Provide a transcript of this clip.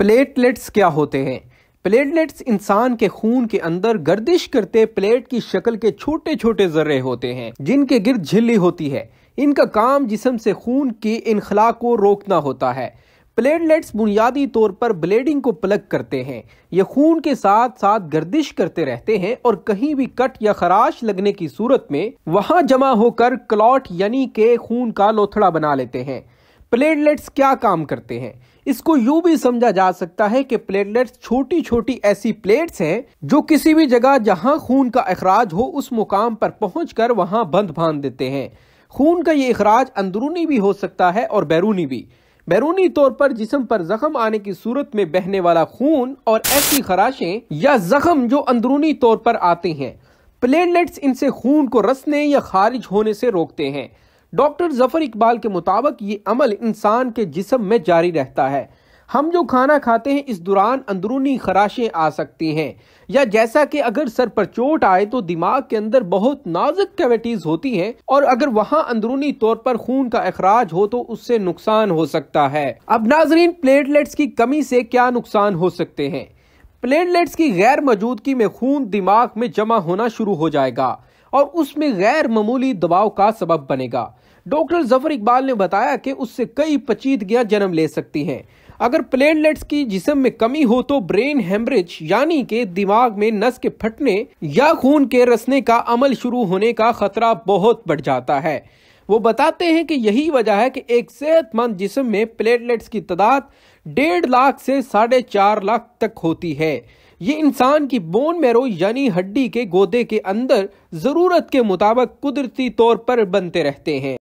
Platelets क्या होते हैं? प्लेटलेट्स इंसान के खून के अंदर गर्दिश करते प्लेट की शक्ल के छोटे छोटे जर्रे होते हैं, जिनके गिर्द झिल्ली होती है। इनका काम जिसम से खून की इनखला को रोकना होता है। प्लेटलेट्स बुनियादी तौर पर ब्लेडिंग को प्लग करते हैं। ये खून के साथ साथ गर्दिश करते रहते हैं और कहीं भी कट या खराश लगने की सूरत में वहाँ जमा होकर क्लॉट यानी के खून का लोथड़ा बना लेते हैं। प्लेटलेट्स क्या काम करते हैं? इसको यूँ भी समझा जा सकता है कि प्लेटलेट्स छोटी छोटी ऐसी प्लेट्स हैं जो किसी भी जगह जहाँ खून का अखराज हो, उस मुकाम पर पहुंचकर वहाँ बंद बाँध देते हैं। खून का ये अखराज अंदरूनी भी हो सकता है और बैरूनी भी। बैरूनी तौर पर जिसम पर जख्म आने की सूरत में बहने वाला खून और ऐसी खराशें या जख्म जो अंदरूनी तौर पर आते हैं। प्लेटलेट्स इनसे खून को रसने या खारिज होने से रोकते हैं। डॉक्टर ज़फ़र इकबाल के मुताबिक ये अमल इंसान के जिसम में जारी रहता है। हम जो खाना खाते हैं, इस दौरान अंदरूनी खराशें आ सकती हैं। या जैसा कि अगर सर पर चोट आए तो दिमाग के अंदर बहुत नाजुक कैविटीज होती हैं और अगर वहाँ अंदरूनी तौर पर खून का अखराज हो तो उससे नुकसान हो सकता है। अब नाजरीन, प्लेटलेट्स की कमी से क्या नुकसान हो सकते हैं? प्लेटलेट्स की गैर मौजूदगी में खून दिमाग में जमा होना शुरू हो जाएगा। और उसमें गैर मामूली दबाव का सबब बनेगा। डॉक्टर ज़फ़र इकबाल ने बताया कि उससे कई पचीदगियाँ जन्म ले सकती हैं। अगर प्लेटलेट्स की जिसम में कमी हो तो ब्रेन हेमरेज, यानी कि दिमाग में नस के फटने या खून के रसने का अमल शुरू होने का खतरा बहुत बढ़ जाता है। वो बताते हैं कि यही वजह है कि एक सेहतमंद जिसम में प्लेटलेट्स की तादाद डेढ़ लाख से साढ़े चार लाख तक होती है। ये इंसान की बोन मैरो यानी हड्डी के गोदे के अंदर ज़रूरत के मुताबिक कुदरती तौर पर बनते रहते हैं।